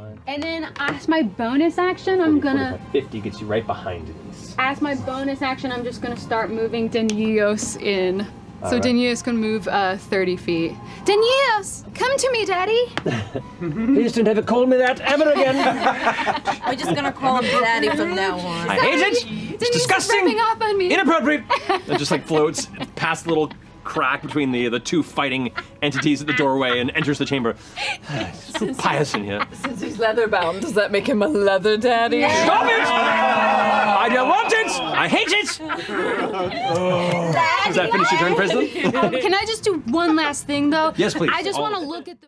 fine. And then as my bonus action, I'm 40, gonna 45, 50 gets you right behind Denise. as my bonus action, I'm just gonna start moving Dynios in. So Alright. Dynios can move uh, 30 feet. Dynios, come to me, Daddy. Please don't ever call me that ever again. We're just gonna call him Daddy from now on. I hate it. It's Dynios disgusting. rubbing off on me. Inappropriate. It just like floats past little crack between the the two fighting entities at the doorway and enters the chamber. It's so pious in here. Since he's leather bound, does that make him a leather daddy? Stop it! I don't want it! I hate it! Does that finish your turn, President? Um, can I just do one last thing though? Yes, please. I just want to look at the.